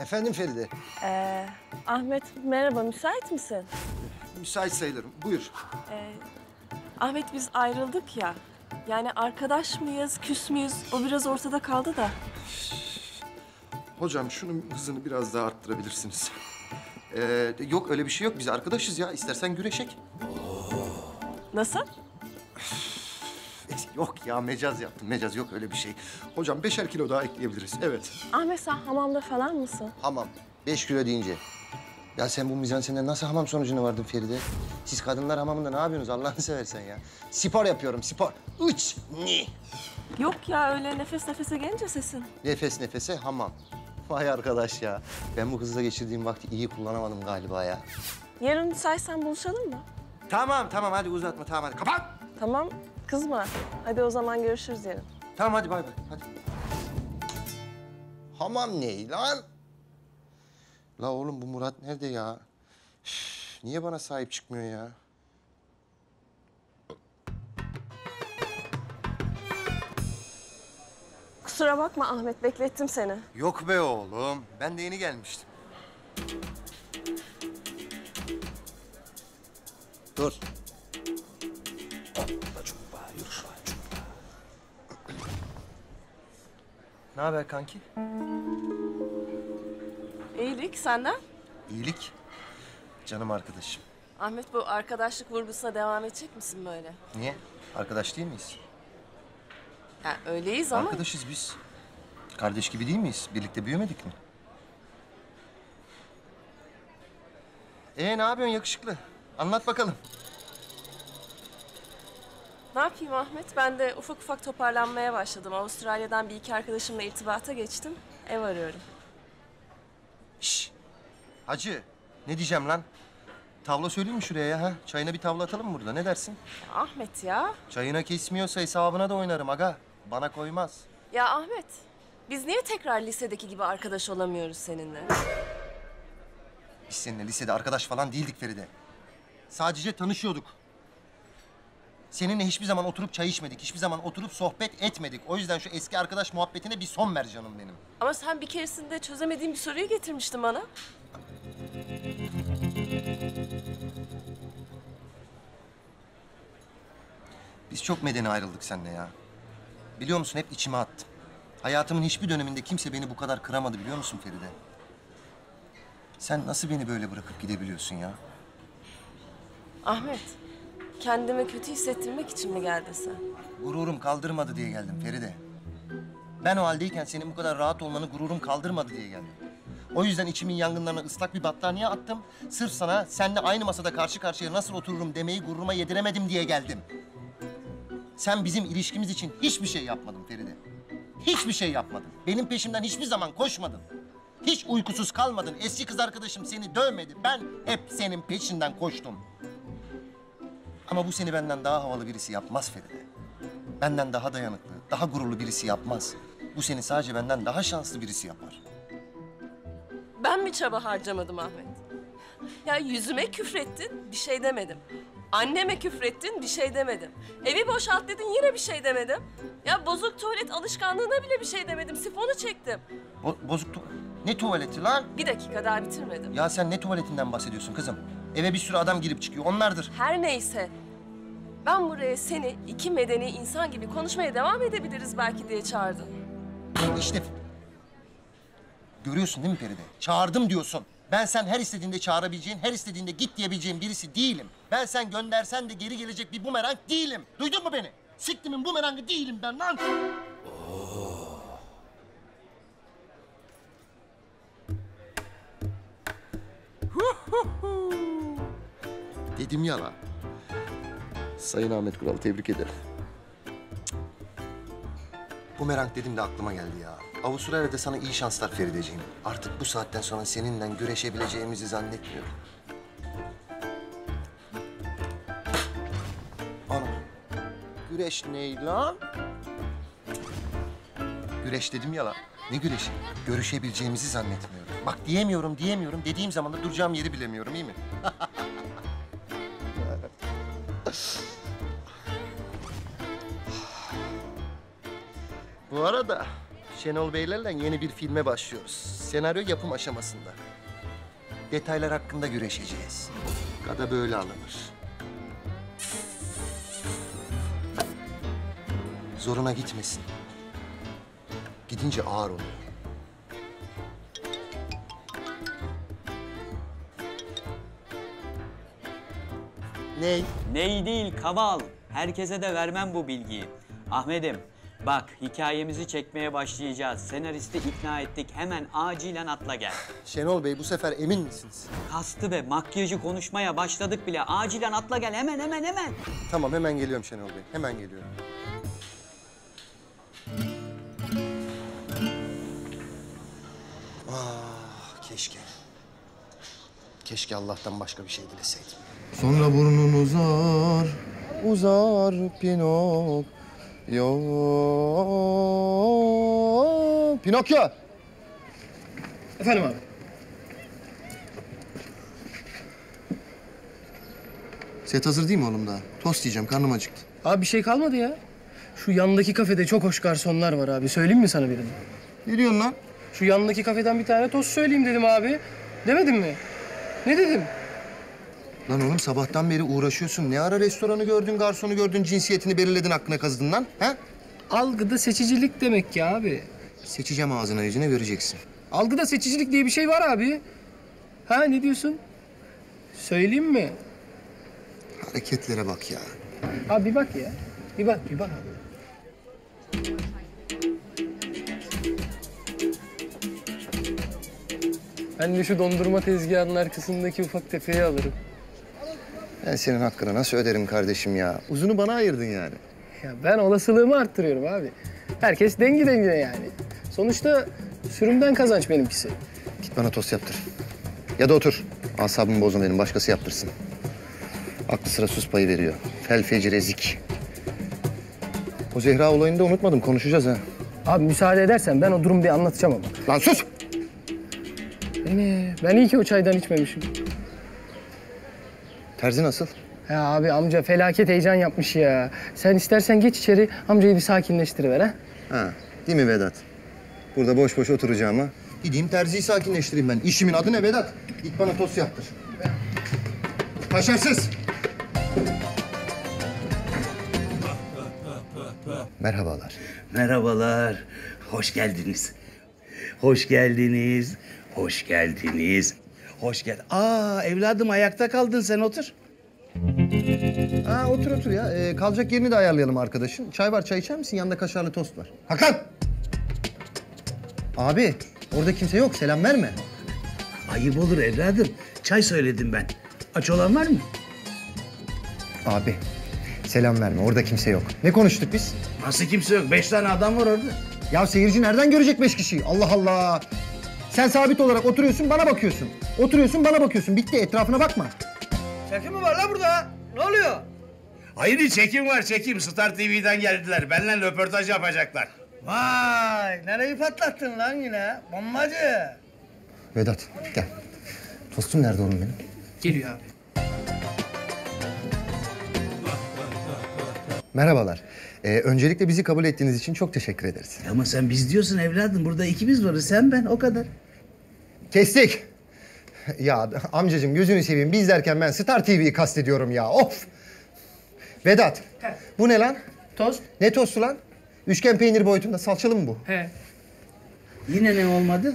Efendim Feride. Ee, Ahmet merhaba, müsait misin? Müsait sayılırım. Buyur. Ee, Ahmet biz ayrıldık ya. Yani arkadaş mıyız, küs müyüz? O biraz ortada kaldı da. Hocam şunun hızını biraz daha arttırabilirsiniz. Ee, yok öyle bir şey yok. Biz arkadaşız ya. İstersen güreşek. Nasıl? Yok ya mecaz yaptım. Mecaz yok öyle bir şey. Hocam beşer kilo daha ekleyebiliriz. Evet. Ahmet sen hamamda falan mısın? Hamam. Beş kilo deyince. Ya sen bu mizansenden nasıl hamam sonucuna vardın Feride? Siz kadınlar hamamında ne yapıyorsunuz Allah'ını seversen ya? Spor yapıyorum spor. Üç. Ni. Yok ya öyle nefes nefese gelince sesin. Nefes nefese hamam. Vay arkadaş ya. Ben bu kızla geçirdiğim vakti iyi kullanamadım galiba ya. Yarın müsaitsen buluşalım mı? Tamam tamam hadi uzatma tamam hadi. Kapat. Tamam, kızma. Hadi o zaman görüşürüz yarın. Tamam hadi bay bay hadi. Hamam ne lan? La oğlum bu Murat nerede ya? Üf, niye bana sahip çıkmıyor ya? Kusura bakma Ahmet, beklettim seni. Yok be oğlum. Ben de yeni gelmiştim. Dur. Ne haber kanki? İyilik senden. İyilik. Canım arkadaşım. Ahmet bu arkadaşlık vurgusuna devam edecek misin böyle? Niye? Arkadaş değil miyiz? Ya öyleyiz ama Arkadaşız biz. Kardeş gibi değil miyiz? Birlikte büyümedik mi? Ee ne yapıyorsun yakışıklı? Anlat bakalım. Ne yapayım Ahmet? Ben de ufak ufak toparlanmaya başladım. Avustralya'dan bir iki arkadaşımla irtibata geçtim. Ev arıyorum. Şş. Hacı, ne diyeceğim lan? Tavla söyleyeyim mi şuraya ya? Ha? Çayına bir tavla atalım mı burada? Ne dersin? Ya Ahmet ya. Çayına kesmiyorsa hesabına da oynarım aga. Bana koymaz. Ya Ahmet. Biz niye tekrar lisedeki gibi arkadaş olamıyoruz seninle? Biz seninle lisede arkadaş falan değildik Feride. Sadece tanışıyorduk. Seninle hiçbir zaman oturup çay içmedik. Hiçbir zaman oturup sohbet etmedik. O yüzden şu eski arkadaş muhabbetine bir son ver canım benim. Ama sen bir keresinde çözemediğin bir soruyu getirmiştin bana. Biz çok medeni ayrıldık seninle ya. Biliyor musun hep içime attım. Hayatımın hiçbir döneminde kimse beni bu kadar kıramadı biliyor musun Feride? Sen nasıl beni böyle bırakıp gidebiliyorsun ya? Ahmet. Kendimi kötü hissettirmek için mi geldin sen? Gururum kaldırmadı diye geldim Feride. Ben o haldeyken senin bu kadar rahat olmanı gururum kaldırmadı diye geldim. O yüzden içimin yangınlarına ıslak bir battaniye attım. Sırf sana seninle aynı masada karşı karşıya nasıl otururum demeyi gururuma yediremedim diye geldim. Sen bizim ilişkimiz için hiçbir şey yapmadın Feride. Hiçbir şey yapmadın. Benim peşimden hiçbir zaman koşmadın. Hiç uykusuz kalmadın. Eski kız arkadaşım seni dövmedi. Ben hep senin peşinden koştum. Ama bu seni benden daha havalı birisi yapmaz Feride. Benden daha dayanıklı, daha gururlu birisi yapmaz. Bu seni sadece benden daha şanslı birisi yapar. Ben mi çaba harcamadım Ahmet? Ya yüzüme küfrettin, bir şey demedim. Anneme küfrettin, bir şey demedim. Evi boşalt dedin, yine bir şey demedim. Ya bozuk tuvalet alışkanlığına bile bir şey demedim. Sifonu çektim. Bo- bozuk tu- Ne tuvaleti lan? Bir dakika daha bitirmedim. Ya sen ne tuvaletinden bahsediyorsun kızım? Eve bir sürü adam girip çıkıyor. Onlardır. Her neyse. Ben buraya seni iki medeni insan gibi konuşmaya devam edebiliriz belki diye çağırdım. İşte... Görüyorsun değil mi Feride? Çağırdım diyorsun. Ben sen her istediğinde çağırabileceğin, her istediğinde git diyebileceğin birisi değilim. Ben sen göndersen de geri gelecek bir bumerang değilim. Duydun mu beni? Siktimin bumerangı değilim ben lan. Dedim ya lan. Sayın Ahmet Kural tebrik ederim. Bumerang dedim de aklıma geldi ya. Avustralya'da sana iyi şanslar Ferideciğim. Artık bu saatten sonra seninle güreşebileceğimizi zannetmiyorum. Ana. Güreş ney lan? Güreş dedim ya lan. Ne güreşi? Görüşebileceğimizi zannetmiyorum. Bak diyemiyorum, diyemiyorum. Dediğim zaman da duracağım yeri bilemiyorum, iyi mi? Bu arada Şenol Beylerle yeni bir filme başlıyoruz. Senaryo yapım aşamasında. Detaylar hakkında güreşeceğiz. Kada böyle alınır. Zoruna gitmesin. Gidince ağır oluyor. Ney? Ney değil kaval. Herkese de vermem bu bilgiyi. Ahmet'im bak hikayemizi çekmeye başlayacağız. Senaristi ikna ettik. Hemen acilen atla gel. Şenol Bey bu sefer emin misiniz? Kastı ve makyajı konuşmaya başladık bile. Acilen atla gel hemen hemen hemen. Tamam hemen geliyorum Şenol Bey. Hemen geliyorum. Ah keşke. Keşke Allah'tan başka bir şey dileseydim. Sonra burnun uzar, uzar Pinok. Yo. Pinokyo. Efendim abi. Set hazır değil mi oğlum daha? Tost yiyeceğim, karnım acıktı. Abi bir şey kalmadı ya. Şu yandaki kafede çok hoş garsonlar var abi. Söyleyeyim mi sana birini? Ne diyorsun lan? Şu yandaki kafeden bir tane tost söyleyeyim dedim abi. Demedim mi? Ne dedim? Lan oğlum sabahtan beri uğraşıyorsun. Ne ara restoranı gördün, garsonu gördün, cinsiyetini belirledin, aklına kazıdın lan? He? Algıda seçicilik demek ki abi. Seçeceğim ağzına yüzüne vereceksin. Algıda seçicilik diye bir şey var abi. Ha ne diyorsun? Söyleyeyim mi? Hareketlere bak ya. Abi bir bak ya. Bir bak, bir bak abi. Ben de şu dondurma tezgahının arkasındaki ufak tefeyi alırım. Ben senin hakkını nasıl öderim kardeşim ya? Uzunu bana ayırdın yani. Ya ben olasılığımı arttırıyorum abi. Herkes dengi dengine yani. Sonuçta sürümden kazanç benimkisi. Git bana tost yaptır. Ya da otur. Asabımı bozma benim, başkası yaptırsın. Aklı sıra sus payı veriyor. Fel feci rezik. O Zehra olayını da unutmadım, konuşacağız ha. Abi müsaade edersen ben o durumu bir anlatacağım ama. Lan sus! Beni, ben iyi ki o çaydan içmemişim. Terzi nasıl? Ya abi amca felaket heyecan yapmış ya. Sen istersen geç içeri amcayı bir sakinleştiriver ha. Ha, değil mi Vedat? Burada boş boş oturacağıma. Gideyim terziyi sakinleştireyim ben. İşimin adı ne Vedat? Git bana tost yaptır. Kaşarsız. Merhabalar. Merhabalar, hoş geldiniz. Hoş geldiniz, hoş geldiniz. Hoş gel. Aa evladım ayakta kaldın sen otur. Ha otur otur ya. Ee, kalacak yerini de ayarlayalım arkadaşın. Çay var, çay içer misin? Yanında kaşarlı tost var. Hakan! Abi, orada kimse yok. Selam verme. Ayıp olur evladım. Çay söyledim ben. Aç olan var mı? Abi, selam verme. Orada kimse yok. Ne konuştuk biz? Nasıl kimse yok? Beş tane adam var orada. Ya seyirci nereden görecek beş kişiyi? Allah Allah. Sen sabit olarak oturuyorsun, bana bakıyorsun. Oturuyorsun, bana bakıyorsun. Bitti, etrafına bakma. Şaka mı var la burada? Ne oluyor? Hayır çekim var çekim. Star TV'den geldiler. Benimle röportaj yapacaklar. Vay nereyi patlattın lan yine? Bombacı. Vedat, gel. Tostum nerede oğlum benim? Geliyor abi. Merhabalar. Ee, öncelikle bizi kabul ettiğiniz için çok teşekkür ederiz. Ama sen biz diyorsun evladım. Burada ikimiz varız. Sen ben o kadar. Kestik. Ya amcacığım gözünü seveyim. Biz derken ben Star TV'yi kastediyorum ya. Of. Vedat. Bu ne lan? Tost? Ne tostu lan? Üçgen peynir boyutunda salçalı mı bu? He. Yine ne olmadı?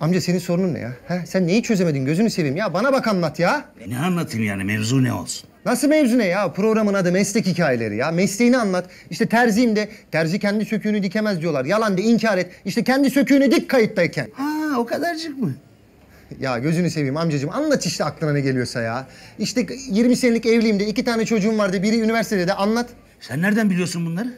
Amca senin sorunun ne ya? Ha? Sen neyi çözemedin gözünü seveyim ya? Bana bak anlat ya. E ne anlatayım yani mevzu ne olsun? Nasıl mevzu ne ya? Programın adı meslek hikayeleri ya. Mesleğini anlat. İşte terziyim de terzi kendi söküğünü dikemez diyorlar. Yalan de inkar et. İşte kendi söküğünü dik kayıttayken. Ha o kadarcık mı? Ya gözünü seveyim amcacığım anlat işte aklına ne geliyorsa ya. İşte 20 senelik evliyim de iki tane çocuğum vardı. Biri üniversitede de anlat. Sen nereden biliyorsun bunları?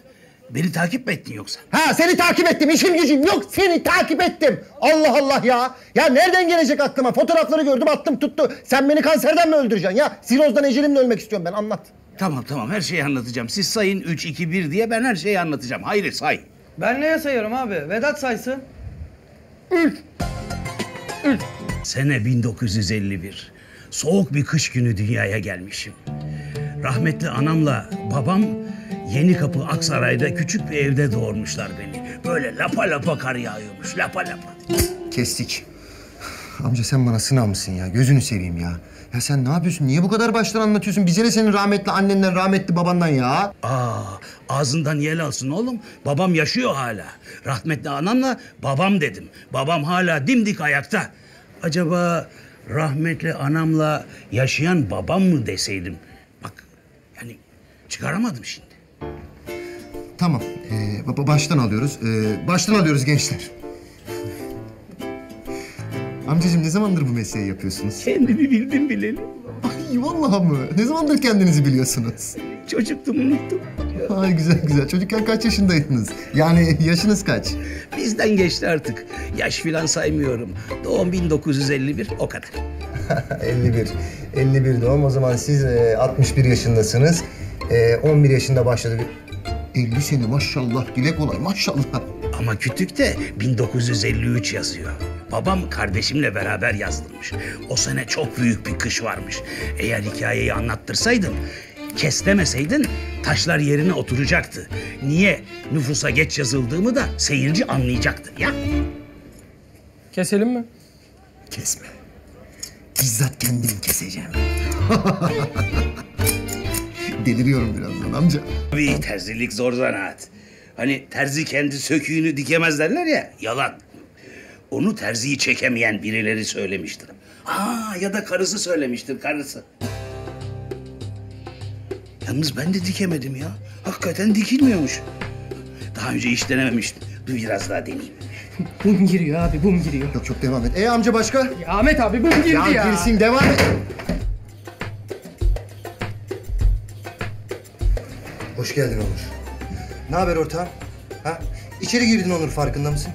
Beni takip mi ettin yoksa? Ha seni takip ettim işim gücüm yok seni takip ettim. Allah Allah ya. Ya nereden gelecek aklıma? Fotoğrafları gördüm attım tuttu. Sen beni kanserden mi öldüreceksin ya? Sirozdan ecelimle ölmek istiyorum ben anlat. Tamam tamam her şeyi anlatacağım. Siz sayın 3, 2, 1 diye ben her şeyi anlatacağım. Hayır say. Ben neye sayıyorum abi? Vedat saysın. Sene 1951. Soğuk bir kış günü dünyaya gelmişim. Rahmetli anamla babam Yeni Kapı Aksaray'da küçük bir evde doğurmuşlar beni. Böyle lapa lapa kar yağıyormuş. Lapa lapa. Kestik. Amca sen bana sınav mısın ya? Gözünü seveyim ya. Ya sen ne yapıyorsun? Niye bu kadar baştan anlatıyorsun? Bize ne senin rahmetli annenden, rahmetli babandan ya? Aa, ağzından yel alsın oğlum. Babam yaşıyor hala. Rahmetli anamla babam dedim. Babam hala dimdik ayakta. Acaba rahmetli anamla yaşayan babam mı deseydim? Bak yani çıkaramadım şimdi. Tamam. Ee, baştan alıyoruz. Ee, baştan alıyoruz gençler. Amcacığım ne zamandır bu mesleği yapıyorsunuz? Kendimi bildim bileli. Ay vallahi mı? Ne zamandır kendinizi biliyorsunuz? Çocuktum unuttum. Ay güzel güzel. Çocukken kaç yaşındaydınız? Yani yaşınız kaç? Bizden geçti artık. Yaş filan saymıyorum. Doğum 1951 o kadar. 51. 51 doğum. O zaman siz e, 61 yaşındasınız. E, 11 yaşında başladı. 50 sene maşallah. Dile kolay maşallah. Ama kütükte 1953 yazıyor. Babam kardeşimle beraber yazdırmış. O sene çok büyük bir kış varmış. Eğer hikayeyi anlattırsaydın, kes demeseydin taşlar yerine oturacaktı. Niye nüfusa geç yazıldığımı da seyirci anlayacaktı ya. Keselim mi? Kesme. Bizzat kendim keseceğim. Deliriyorum birazdan amca. Bir terzilik zor zanaat. Hani terzi kendi söküğünü dikemez derler ya, yalan. Onu terziyi çekemeyen birileri söylemiştir. Ha ya da karısı söylemiştir, karısı. Yalnız ben de dikemedim ya. Hakikaten dikilmiyormuş. Daha önce hiç denememiştim. Dur biraz daha deneyeyim. Bum giriyor abi bum giriyor. Yok çok devam et. E amca başka? Ya Ahmet abi bum girdi ya. Ya girsin devam et. Hoş geldin Onur. Ne haber ortağım? Ha? İçeri girdin Onur farkında mısın?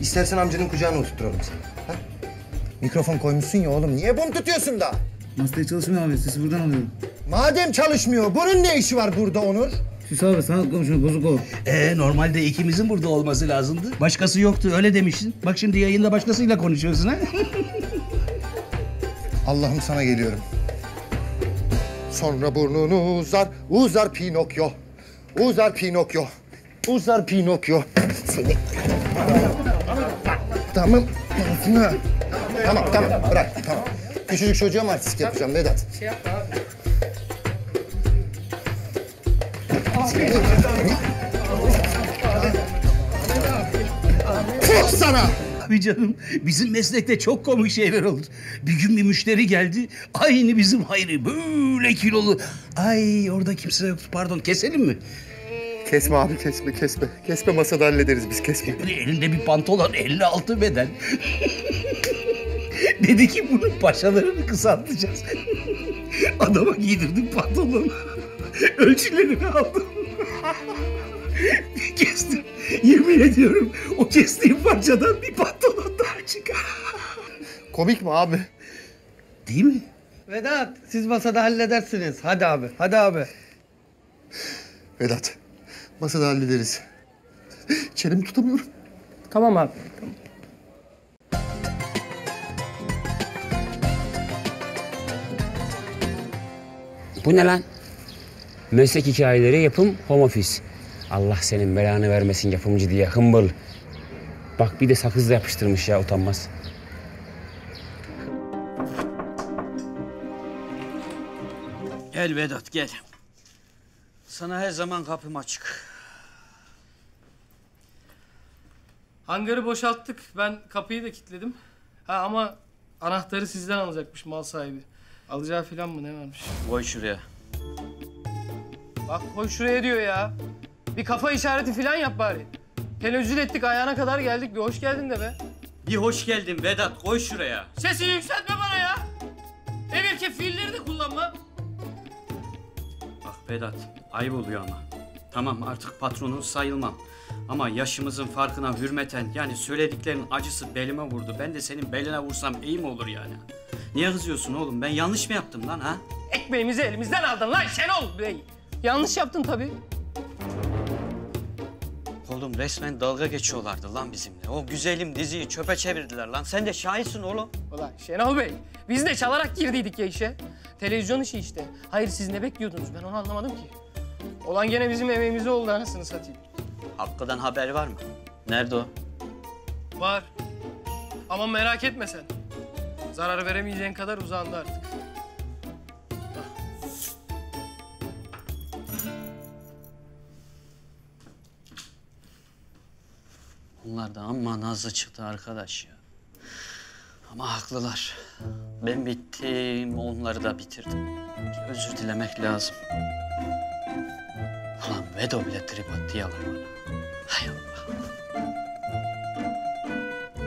İstersen amcanın kucağına oturturalım seni. Ha? Mikrofon koymuşsun ya oğlum. Niye bum tutuyorsun da? Masaya çalışmıyor abi. Sesi buradan alıyorum. Madem çalışmıyor, bunun ne işi var burada Onur? Süs abi sanat komşunu bozuk o. Ee, normalde ikimizin burada olması lazımdı. Başkası yoktu, öyle demiştin. Bak şimdi yayında başkasıyla konuşuyorsun ha. Allah'ım sana geliyorum. Sonra burnunu uzar, uzar Pinokyo. Uzar Pinokyo. Uzar Pinokyo. Seni... Tamam. Tamam. Tamam. Bırak, tamam. Küçücük çocuğa mı artistik yapacağım Vedat? Şey yapma abi. Puh sana! Abi canım bizim meslekte çok komik şeyler olur. Bir gün bir müşteri geldi. Aynı bizim Hayri böyle kilolu. Ay orada kimse yoktu pardon keselim mi? Kesme abi, kesme, kesme. Kesme masada hallederiz biz, kesme. Elinde bir pantolon 56 beden. Dedi ki bunun paçalarını kısaltacağız. Adama giydirdim pantolonu. Ölçülerini aldım. Kestim. Yemin ediyorum o kestiğim parçadan bir pantolon daha çıkar. Komik mi abi? Değil mi? Vedat siz masada halledersiniz. Hadi abi hadi abi. Vedat, masada hallederiz. Çenemi tutamıyorum. Tamam abi. Bu ne lan? Meslek hikayeleri yapım home office. Allah senin belanı vermesin yapımcı diye hımbıl. Bak bir de sakızla yapıştırmış ya utanmaz. Gel Vedat gel. Sana her zaman kapım açık. Hangarı boşalttık. Ben kapıyı da kilitledim. Ha ama anahtarı sizden alacakmış mal sahibi. Alacağı falan mı ne varmış? Koy şuraya. Bak koy şuraya diyor ya. Bir kafa işareti falan yap bari. Tenezzül ettik ayağına kadar geldik. Bir hoş geldin de be. Bir hoş geldin Vedat koy şuraya. Sesini yükseltme bana ya. Emirke fiilleri de kullanma. Vedat ayıp oluyor ama. Tamam artık patronun sayılmam. Ama yaşımızın farkına hürmeten yani söylediklerin acısı belime vurdu. Ben de senin beline vursam iyi mi olur yani? Niye kızıyorsun oğlum? Ben yanlış mı yaptım lan ha? Ekmeğimizi elimizden aldın lan Şenol Bey. Yanlış yaptın tabii. Oğlum resmen dalga geçiyorlardı lan bizimle. O güzelim diziyi çöpe çevirdiler lan. Sen de şahitsin oğlum. Ulan Şenol Bey, biz de çalarak girdiydik ya işe. Televizyon işi işte. Hayır siz ne bekliyordunuz ben onu anlamadım ki. Olan gene bizim emeğimize oldu anasını satayım. Hakkı'dan haber var mı? Nerede o? Var. Ama merak etme sen. Zarar veremeyeceğin kadar uzandı artık. Onlar da amma nazlı çıktı arkadaş ya. Ama haklılar. Ben bittim, onları da bitirdim. Özür dilemek lazım. Ulan Vedo bile trip attı yalan bana. Hay Allah.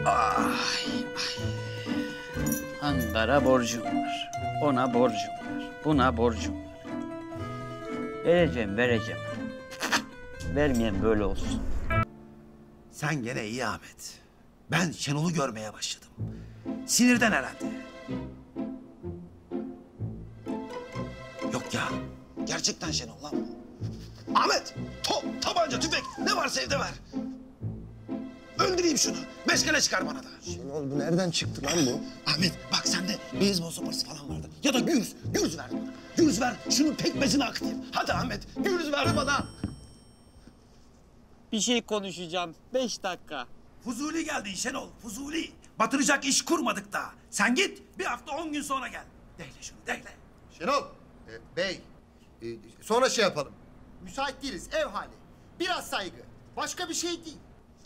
Ay, ay. Handar'a borcum var. Ona borcum var. Buna borcum var. Vereceğim, vereceğim. Vermeyen böyle olsun. Sen gene iyi Ahmet. Ben Şenol'u görmeye başladım. Sinirden herhalde. Yok ya. Gerçekten Şenol lan bu. Ahmet! Top, tabanca, tüfek ne varsa evde ver. Öldüreyim şunu. Meşgale çıkar bana da. Şenol bu nereden çıktı lan bu? Ahmet bak sende beyzbol sopası falan vardı. Ya da gürz. Gürz ver bana. Gürz ver. Şunun pekmezini akıtayım. Hadi Ahmet. Gürz ver bana. Bir şey konuşacağım. Beş dakika. Fuzuli geldin Şenol. Fuzuli. Batıracak iş kurmadık da. Sen git bir hafta on gün sonra gel. Dehle şunu dehle. Şenol, e, bey, e, sonra şey yapalım. Müsait değiliz, ev hali. Biraz saygı, başka bir şey değil.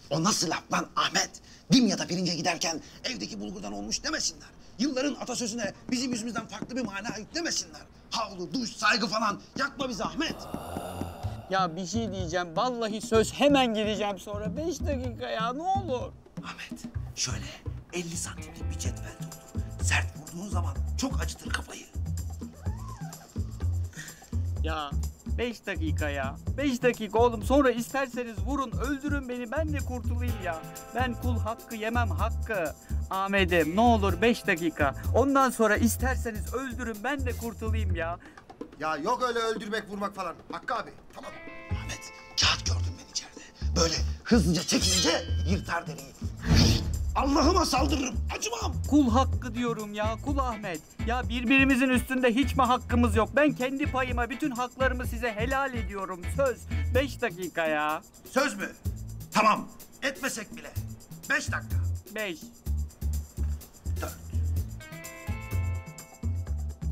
O nasıl laf lan Ahmet? Dimya'da pirince giderken evdeki bulgurdan olmuş demesinler. Yılların atasözüne bizim yüzümüzden farklı bir mana yüklemesinler. Havlu, duş, saygı falan yakma bizi Ahmet. Ya bir şey diyeceğim. Vallahi söz hemen gideceğim sonra. Beş dakika ya ne olur. Ahmet şöyle 50 santimlik bir cetvelde olur. Sert vurduğun zaman çok acıtır kafayı. Ya beş dakika ya. Beş dakika oğlum. Sonra isterseniz vurun, öldürün beni. Ben de kurtulayım ya. Ben kul hakkı yemem hakkı. Ahmet'im ne olur beş dakika. Ondan sonra isterseniz öldürün ben de kurtulayım ya. Ya yok öyle öldürmek, vurmak falan. Hakkı abi, tamam. Ahmet kağıt gördüm ben içeride. Böyle hızlıca çekilince yırtar deriyi. Allah'ıma saldırırım acımam. Kul hakkı diyorum ya, kul Ahmet. Ya birbirimizin üstünde hiç mi hakkımız yok? Ben kendi payıma bütün haklarımı size helal ediyorum. Söz. Beş dakika ya. Söz mü? Tamam etmesek bile. Beş dakika. Beş.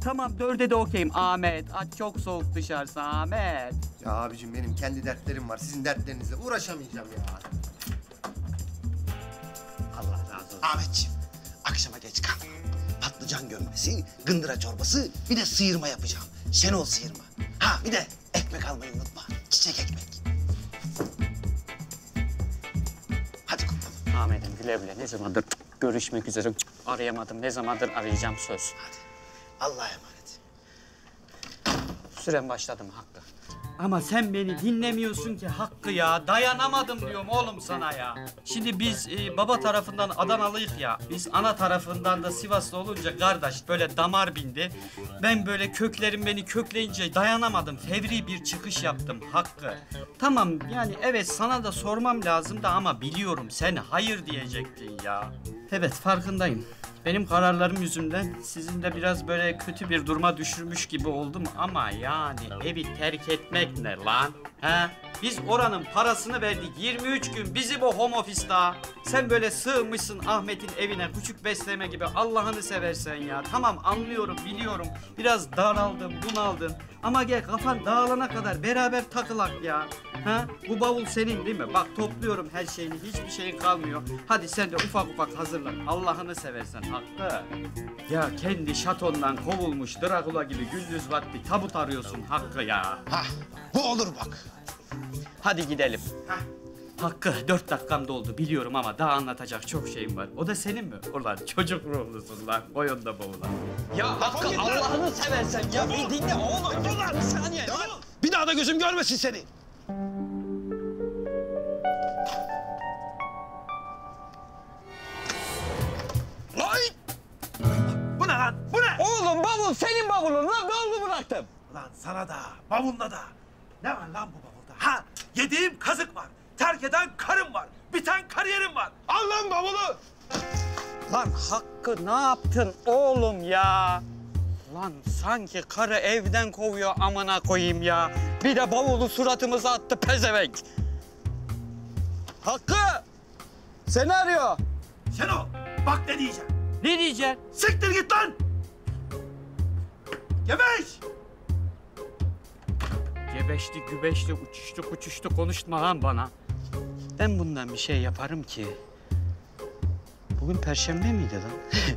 Tamam dörde de okeyim. Ahmet, aç çok soğuk dışarısı Ahmet. Ya abicim benim kendi dertlerim var. Sizin dertlerinizle uğraşamayacağım ya. Allah razı olsun. Ahmetciğim akşama geç kalma. Patlıcan gömmesi, gındıra çorbası bir de sıyırma yapacağım. Şenol sıyırma. Ha bir de ekmek almayı unutma. Çiçek ekmek. Hadi kurbanım. Ahmet'im güle güle ne zamandır görüşmek üzere arayamadım. Ne zamandır arayacağım söz. Hadi. Allah'a emanet. Süren başladım Hakkı. Ama sen beni dinlemiyorsun ki Hakkı ya. Dayanamadım diyorum oğlum sana ya. Şimdi biz e, baba tarafından Adanalıyık ya. Biz ana tarafından da Sivaslı olunca kardeş böyle damar bindi. Ben böyle köklerim beni kökleyince dayanamadım. Fevri bir çıkış yaptım Hakkı. Tamam yani evet sana da sormam lazım da ama biliyorum sen hayır diyecektin ya. Evet farkındayım. Benim kararlarım yüzünden sizin de biraz böyle kötü bir duruma düşürmüş gibi oldum ama yani evi terk etmek ne lan? He? Biz oranın parasını verdik 23 gün bizi bu home office daha. Sen böyle sığmışsın Ahmet'in evine küçük besleme gibi Allah'ını seversen ya. Tamam anlıyorum biliyorum biraz daraldın bunaldın ama gel kafan dağılana kadar beraber takılak ya. Ha? Bu bavul senin değil mi? Bak topluyorum her şeyini hiçbir şeyin kalmıyor. Hadi sen de ufak ufak hazırlan Allah'ını seversen Hakkı. Ya kendi şatondan kovulmuş Drakula gibi gündüz vakti tabut arıyorsun Hakkı ya. Hah bu olur bak. Hadi gidelim. Hakkı dört dakikam doldu biliyorum ama daha anlatacak çok şeyim var. O da senin mi? Ulan çocuk ruhlusun lan boyunda boğulan. Ya Hakkı lan. Allah'ını seversen ya bir dinle oğlum. Dur lan. Bir saniye. Defol. Bir daha da gözüm görmesin seni. Ay! Bu ne lan? Bu ne? Oğlum bavul senin bavulun lan onu bıraktım. Lan sana da, bavuluna da. Ne var lan bu bavulda? Ha, yediğim kazık var. Terk eden karım var. Biten kariyerim var. Al lan bavulu. Lan Hakkı ne yaptın oğlum ya? Lan sanki karı evden kovuyor amına koyayım ya. Bir de bavulu suratımıza attı pezevenk. Hakkı! Senaryo. Şenol bak ne diyeceğim. Ne diyeceksin? Siktir git lan. Gebeş. Gebeşti gübeşti uçuştu uçuştu konuşma lan bana. Ben bundan bir şey yaparım ki. Bugün perşembe miydi lan?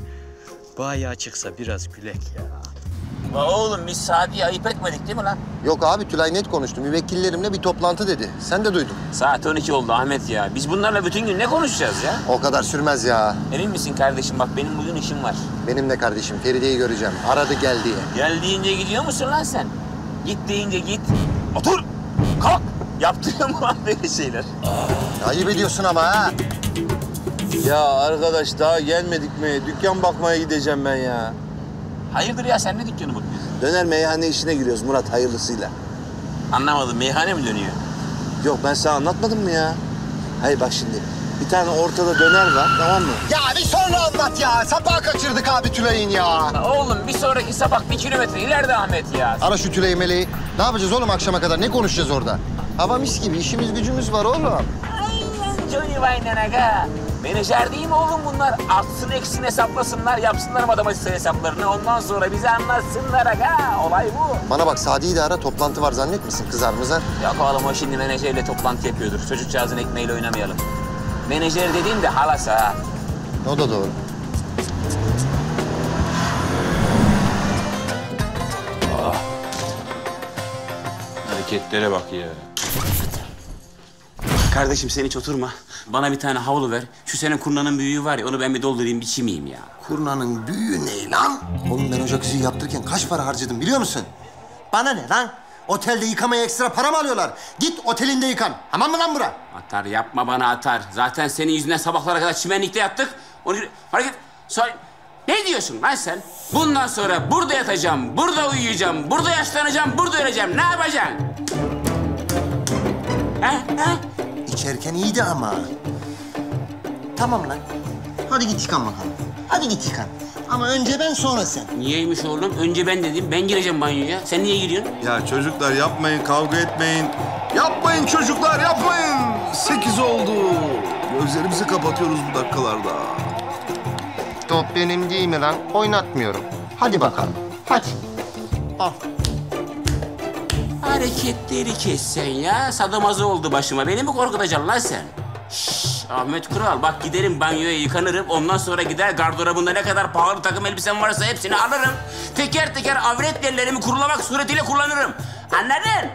Bu ayağa çıksa biraz gülek ya. oğlum biz Sadi'ye ayıp etmedik değil mi lan? Yok abi Tülay net konuştu. Müvekkillerimle bir toplantı dedi. Sen de duydun. Saat 12 oldu Ahmet ya. Biz bunlarla bütün gün ne konuşacağız ya? O kadar sürmez ya. Emin misin kardeşim? Bak benim bugün işim var. Benim de kardeşim Feride'yi göreceğim. Aradı gel diye. Gel deyince gidiyor musun lan sen? Git deyince git. Otur. Kalk. Yaptırıyor mu lan böyle şeyler? Ayıp ediyorsun ama ha. Ya arkadaş daha gelmedik mi? Dükkan bakmaya gideceğim ben ya. Hayırdır ya sen ne dükkanı bakıyorsun? Döner meyhane işine giriyoruz Murat hayırlısıyla. Anlamadım. Meyhane mi dönüyor? Yok ben sana anlatmadım mı ya? Hayır bak şimdi bir tane ortada döner var tamam mı? Ya bir sonra anlat ya. Sabah kaçırdık abi Tülay'ın ya. Oğlum bir sonraki sabah bir kilometre ileride Ahmet ya. Ara şu Tülay'ı meleği. Ne yapacağız oğlum akşama kadar? Ne konuşacağız orada? Hava mis gibi. işimiz gücümüz var oğlum. Aynen Johnny Wayne'den aga. Menajer değil mi oğlum bunlar? Artsın eksin hesaplasınlar, yapsınlar matematiksel hesaplarını. Ondan sonra bize anlatsınlar aga. Olay bu. Bana bak Sadi'yi de ara. Toplantı var zannetmesin kızar mızar. Yok oğlum o şimdi menajerle toplantı yapıyordur. Çocukcağızın ekmeğiyle oynamayalım. Menajer dediğim de halası ha. O da doğru. Hareketlere bak ya. Kardeşim sen hiç oturma. Bana bir tane havlu ver. Şu senin kurnanın büyüğü var ya onu ben bir doldurayım bir çimeyim ya. Kurnanın büyüğü ne lan? Oğlum ben ocak yüzüğü yaptırırken kaç para harcadım biliyor musun? Bana ne lan? Otelde yıkamaya ekstra para mı alıyorlar? Git otelinde yıkan. Tamam mı lan bura? Atar yapma bana atar. Zaten senin yüzünden sabahlara kadar çimenlikte yattık. Onu hareket... Say... Ne diyorsun lan sen? Bundan sonra burada yatacağım, burada uyuyacağım, burada yaşlanacağım, burada öleceğim. Ne yapacaksın? Ha? Ha? İçerken iyiydi ama. Tamam lan. Hadi git yıkan bakalım. Hadi git yıkan. Ama önce ben sonra sen. Niyeymiş oğlum? Önce ben dedim. Ben gireceğim banyoya. Sen niye giriyorsun? Ya çocuklar yapmayın, kavga etmeyin. Yapmayın çocuklar, yapmayın. Sekiz oldu. Gözlerimizi kapatıyoruz bu dakikalarda. Top benim değil mi lan? Oynatmıyorum. Hadi bakalım. Hadi. Al. Hareketleri kes sen ya. Sadomazo oldu başıma. Beni mi korkutacaksın lan sen? Şşş, Ahmet Kural bak giderim banyoya yıkanırım. Ondan sonra gider gardırobunda ne kadar pahalı takım elbisem varsa hepsini alırım. Teker teker avret yerlerimi kurulamak suretiyle kullanırım. Anladın?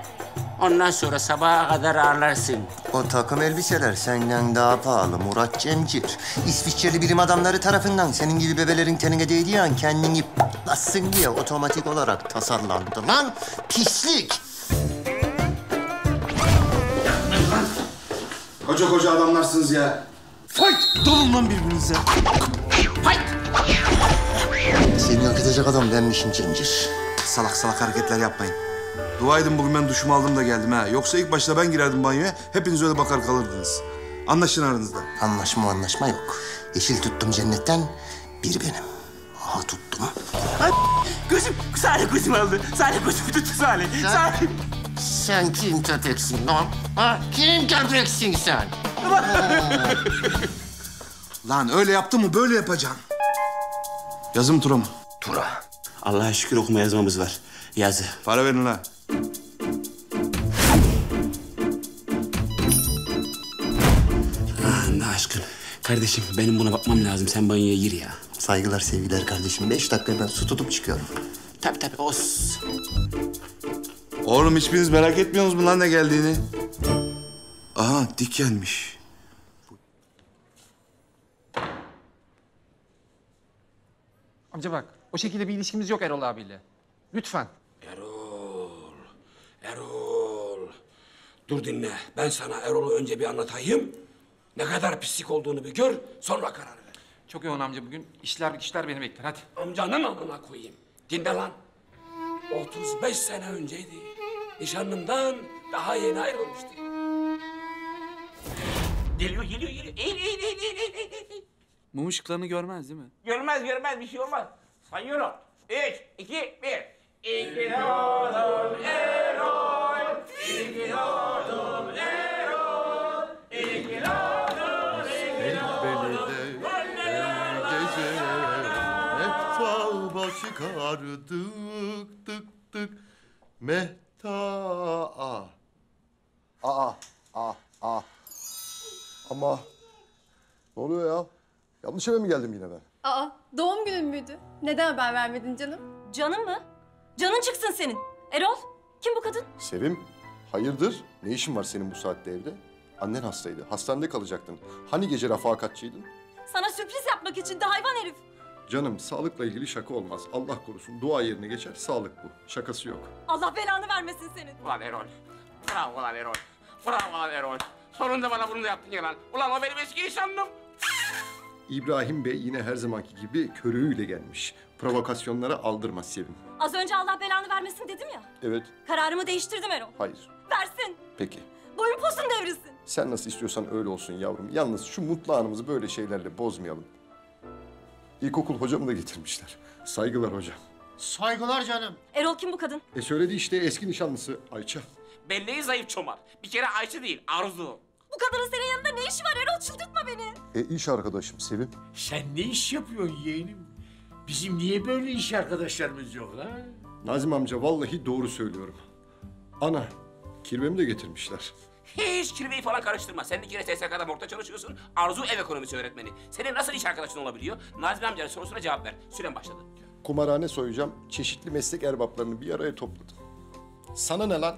Ondan sonra sabaha kadar ağırlarsın. O takım elbiseler senden daha pahalı Murat Cemcir. İsviçreli bilim adamları tarafından senin gibi bebelerin tenine değdiği an kendini patlatsın diye otomatik olarak tasarlandı lan. Pislik. Koca koca adamlarsınız ya. Fight! Dalın lan birbirinize. Seni yok edecek adam benmişim Cemcir. Salak salak hareketler yapmayın. Dua edin bugün ben duşumu aldım da geldim ha. Yoksa ilk başta ben girerdim banyoya, hepiniz öyle bakar kalırdınız. Anlaşın aranızda. Anlaşma anlaşma yok. Yeşil tuttum cennetten, bir benim. Aha tuttum. Gözüm, Salih gözüm aldı. Salih gözümü tuttu Salih. Salih. Sen kim köpeksin lan? Ha? Kim köpeksin sen? Lan öyle yaptın mı böyle yapacaksın. Yazım tura mı? Tura. Allah'a şükür okuma yazmamız var. Yazı. Para verin lan. Allah aşkın. Kardeşim benim buna bakmam lazım. Sen banyoya gir ya. Saygılar sevgiler kardeşim. Beş dakika ben su tutup çıkıyorum. Tabii tabii os. Oğlum hiçbiriniz merak etmiyorsunuz mu lan ne geldiğini? Aha dik gelmiş. Amca bak, o şekilde bir ilişkimiz yok Erol abiyle. Lütfen. Erol, Erol. Dur dinle. Ben sana Erol'u önce bir anlatayım. Ne kadar pislik olduğunu bir gör, sonra karar ver. Çok yoğun amca bugün. İşler işler beni bekler. Hadi. Amcanın amına koyayım. Dinle lan. 35 sene önceydi nişanlımdan daha yeni ayrılmıştı. Geliyor, geliyor, geliyor. Eğil, eğil, eğil, eğil, eğil. Mum ışıklarını görmez değil mi? Görmez, görmez. Bir şey olmaz. Sayıyorum. Üç, iki, bir. İki doğdum Erol, iki doğdum Erol, iki doğdum Erol. Beni de gece hep çalma çıkardık tık tık. Meh Mehta Aa Aa Aa Aa Ama Ne oluyor ya? Yanlış eve mi geldim yine ben? Aa, doğum günün müydü? Neden haber vermedin canım? Canın mı? Canın çıksın senin. Erol, kim bu kadın? Sevim, hayırdır? Ne işin var senin bu saatte evde? Annen hastaydı. Hastanede kalacaktın. Hani gece refakatçiydin? Sana sürpriz yapmak için de hayvan herif. Canım, sağlıkla ilgili şaka olmaz. Allah korusun. Dua yerine geçer, sağlık bu. Şakası yok. Allah belanı vermesin senin. Ulan Erol. Bravo lan Erol. Bravo lan Erol. Sonunda bana bunu da yaptın ya lan. Ulan o benim eski nişanlım. İbrahim Bey yine her zamanki gibi körüğüyle gelmiş. Provokasyonlara aldırmaz Sevim. Az önce Allah belanı vermesin dedim ya. Evet, Kararımı değiştirdim Erol. hayır. Versin. Peki. Boyun posun devrilsin. Sen nasıl istiyorsan öyle olsun yavrum. Yalnız şu mutlu anımızı böyle şeylerle bozmayalım. İlkokul hocamı da getirmişler. Saygılar hocam. Saygılar canım. Erol kim bu kadın? E söyledi işte eski nişanlısı Ayça. Belleği zayıf çomar. Bir kere Ayşe değil Arzu. Bu kadının senin yanında ne işi var Erol? Çıldırtma beni. E iş arkadaşım Sevim. Sen ne iş yapıyorsun yeğenim? Bizim niye böyle iş arkadaşlarımız yok lan? Nazım amca vallahi doğru söylüyorum. Ana, kirvemi de getirmişler. Hiç kirveyi falan karıştırma. Sen bir kere SSK'da morgda çalışıyorsun. Arzu ev ekonomisi öğretmeni. Senin nasıl iş arkadaşın olabiliyor? Nazmi amcanın sorusuna cevap ver. Süren başladı. Kumarhane soyacağım, çeşitli meslek erbaplarını bir araya topladım. Sana ne lan?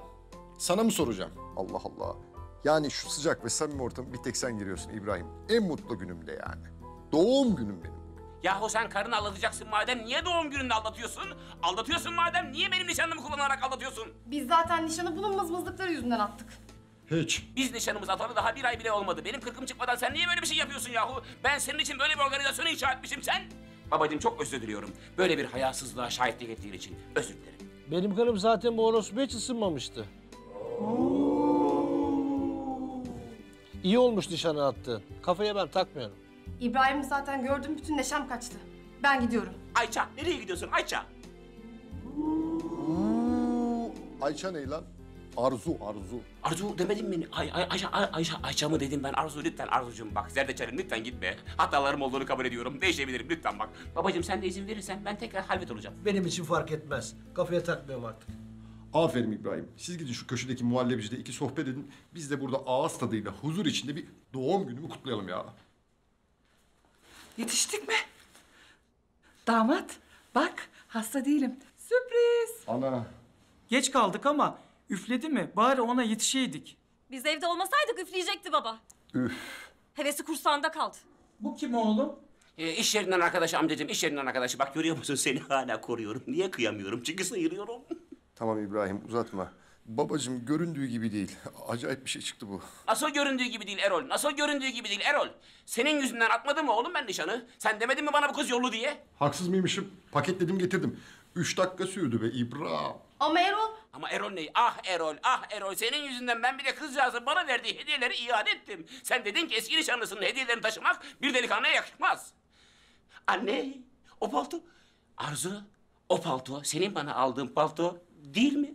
Sana mı soracağım? Allah Allah. Yani şu sıcak ve samimi ortamı bir tek sen giriyorsun İbrahim. En mutlu günümde yani. Doğum günüm benim. Yahu sen karını aldatacaksın madem niye doğum gününde aldatıyorsun? Aldatıyorsun madem niye benim nişanlımı kullanarak aldatıyorsun? Biz zaten nişanı bunun mızmızlıkları yüzünden attık. Hiç. Biz nişanımızı atalı daha bir ay bile olmadı. Benim kırkım çıkmadan sen niye böyle bir şey yapıyorsun yahu? Ben senin için böyle bir organizasyonu inşa etmişim sen. Babacığım çok özür diliyorum. Böyle bir hayasızlığa şahitlik ettiğin için özür dilerim. Benim karım zaten bu orospu hiç ısınmamıştı. İyi olmuş nişanı attığın. Kafaya ben takmıyorum. İbrahim'i zaten gördüm, bütün neşem kaçtı. Ben gidiyorum. Ayça nereye gidiyorsun Ayça? Ayça ne lan? Arzu, Arzu. Arzu demedim mi? Ay, ay, Ayşe, ay, Ayşe, Ayça mı dedim ben? Arzu lütfen Arzucuğum bak. Zerdeçal'im lütfen gitme. Hatalarım olduğunu kabul ediyorum. Değişebilirim lütfen bak. Babacığım sen de izin verirsen ben tekrar halvet olacağım. Benim için fark etmez. Kafaya takmıyorum artık. Aferin İbrahim. Siz gidin şu köşedeki muhallebicide iki sohbet edin. Biz de burada ağız tadıyla huzur içinde bir doğum günümü kutlayalım ya. Yetiştik mi? Damat, bak hasta değilim. Sürpriz. Ana. Geç kaldık ama üfledi mi? Bari ona yetişeydik. Biz evde olmasaydık üfleyecekti baba. Üf. Hevesi kursağında kaldı. Bu kim oğlum? Ee, iş yerinden arkadaşı amcacığım, iş yerinden arkadaşı. Bak görüyor musun seni hala koruyorum. Niye kıyamıyorum? Çünkü sıyırıyorum. Tamam İbrahim uzatma. Babacığım göründüğü gibi değil. Acayip bir şey çıktı bu. Nasıl göründüğü gibi değil Erol. Nasıl göründüğü gibi değil Erol. Senin yüzünden atmadım mı oğlum ben nişanı? Sen demedin mi bana bu kız yollu diye? Haksız mıymışım? Paketledim getirdim. Üç dakika sürdü be İbrahim. Ama Erol... Ama Erol ne? Ah Erol, ah Erol. Senin yüzünden ben bir de kızcağızın bana verdiği hediyeleri iade ettim. Sen dedin ki eski nişanlısının hediyelerini taşımak bir delikanlıya yakışmaz. Anne, o palto. Arzu, o palto senin bana aldığın palto değil mi?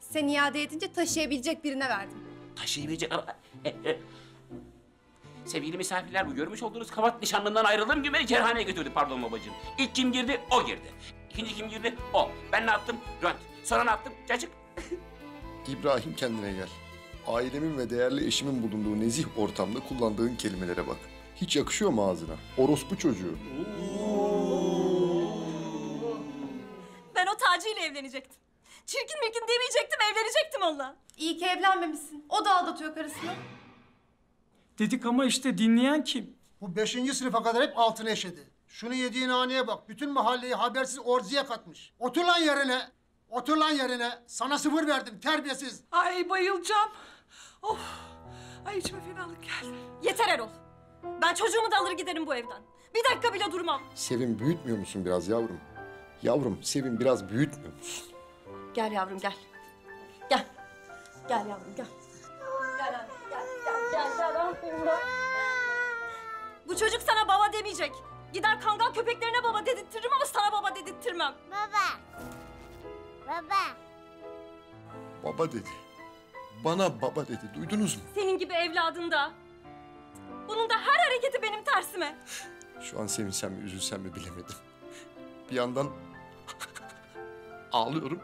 Sen iade edince taşıyabilecek birine verdim. Taşıyabilecek... Sevgili misafirler bu görmüş olduğunuz kavat nişanlından ayrıldığım gün beni kerhaneye götürdü pardon babacığım. İlk kim girdi? O girdi. İkinci kim girdi? O. Ben ne yaptım? Rönt. Sonra ne yaptım? Cacık. İbrahim kendine gel. Ailemin ve değerli eşimin bulunduğu nezih ortamda kullandığın kelimelere bak. Hiç yakışıyor mu ağzına? Orospu çocuğu. Ben o Taci ile evlenecektim. Çirkin mirkin demeyecektim, evlenecektim onunla. İyi ki evlenmemişsin. O da aldatıyor karısını. Dedik ama işte dinleyen kim? Bu beşinci sınıfa kadar hep altına eşedi. Şunu yediğin haneye bak. Bütün mahalleyi habersiz orziye katmış. Otur lan yerine. Otur lan yerine. Sana sıfır verdim terbiyesiz. Ay bayılacağım. Of. Ay içime fenalık geldi. Yeter Erol. Ben çocuğumu da alır giderim bu evden. Bir dakika bile durmam. Sevim büyütmüyor musun biraz yavrum? Yavrum Sevim biraz büyütmüyor musun? Gel yavrum gel. Gel. Gel yavrum gel Bu çocuk sana baba demeyecek. Gider kangal köpeklerine baba dedirtirim ama sana baba dedirttirmem. Baba. Baba. Baba dedi. Bana baba dedi. Duydunuz mu? Senin gibi evladın da. Bunun da her hareketi benim tersime. Şu an sevinsem mi üzülsem mi bilemedim. Bir yandan ağlıyorum,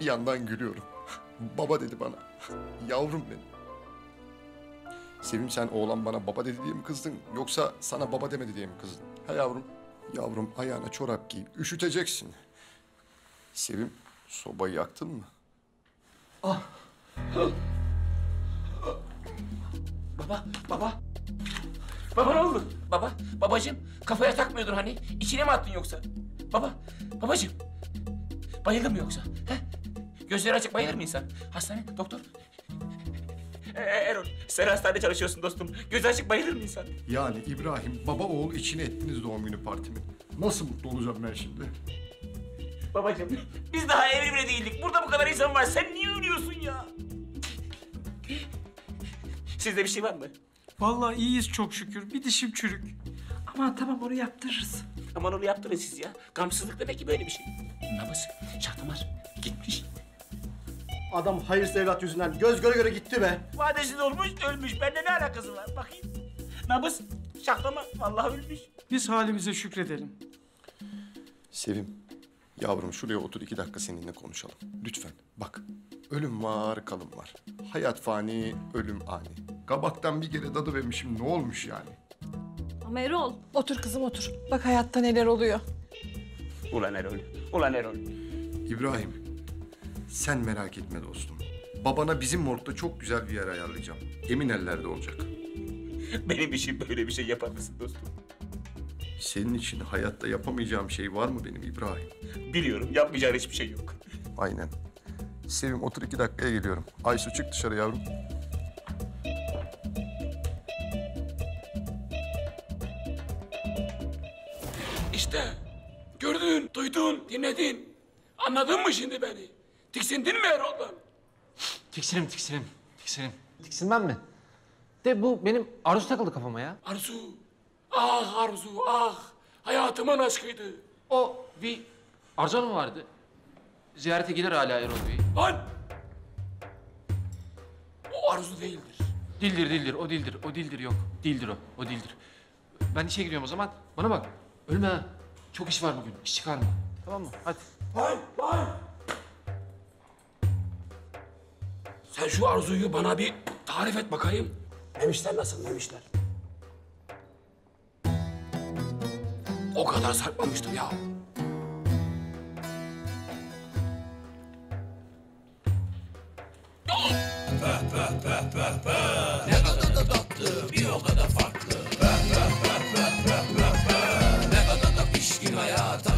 bir yandan gülüyorum. Baba dedi bana. Yavrum benim. Sevim sen oğlan bana baba dedi diye mi kızdın yoksa sana baba demedi diye mi kızdın? Ha yavrum? Yavrum ayağına çorap giy, üşüteceksin. Sevim sobayı yaktın mı? Baba, baba. Baba ne oldu? Baba, babacığım kafaya takmıyordun hani. İçine mi attın yoksa? Baba, babacığım. Bayıldın mı yoksa? He? Gözleri açık bayılır mı insan? Hastane, doktor. Ee, Erol, sen hastanede çalışıyorsun dostum. Gözü açık bayılır mı insan? Yani İbrahim baba oğul içine ettiniz doğum günü partimin. Nasıl mutlu olacağım ben şimdi? Babacığım, biz daha evli bile değildik. Burada bu kadar insan var. Sen niye ölüyorsun ya? Sizde bir şey var mı? Vallahi iyiyiz çok şükür. Bir dişim çürük. Aman tamam onu yaptırırız. Aman onu yaptırın siz ya. Gamsızlık demek ki böyle bir şey. Nabız, şahtamar gitmiş. Adam hayırsız evlat yüzünden göz göre göre gitti be. Vadesi dolmuş, ölmüş. Bende ne alakası var? Bakayım. Nabız, şahtama. Vallahi ölmüş. Biz halimize şükredelim. Sevim, yavrum şuraya otur iki dakika seninle konuşalım. Lütfen. Bak, ölüm var, kalım var. Hayat fani, ölüm ani. Kabaktan bir kere dadı vermişim, ne olmuş yani? Ama Erol. Otur kızım otur. Bak hayatta neler oluyor. Ulan Erol, ulan Erol. İbrahim, sen merak etme dostum. Babana bizim morgda çok güzel bir yer ayarlayacağım. Emin ellerde olacak. Benim için böyle bir şey yapar mısın dostum? Senin için hayatta yapamayacağım şey var mı benim İbrahim? Biliyorum, yapmayacağın hiçbir şey yok. Aynen. Sevim otur iki dakikaya geliyorum. Aysu çık dışarı yavrum. İşte gördün, duydun, dinledin. Anladın mı şimdi beni? Tiksindin mi Erol'dan? Tiksinim, tiksinim, tiksinim. Tiksinmem mi? De bu benim arzu takıldı kafama ya. Arzu, ah Arzu, ah. Hayatımın aşkıydı. O bir Arzu Hanım vardı. Ziyarete gelir hala Erol Bey. Lan! O Arzu değildir. Dildir, dildir, o dildir, o dildir yok. Dildir o, o dildir. Ben işe gidiyorum o zaman. Bana bak, ölme ha. Çok iş var bugün, iş çıkarma. Tamam mı? Hadi. Lan, lan! Sen şu Arzu'yu bana bir tarif et bakayım. Memişler nasıl memişler? O kadar sarkmamıştım ya. Ne kadar da tatlı, bir o kadar farklı. Ne kadar da pişkin hayata.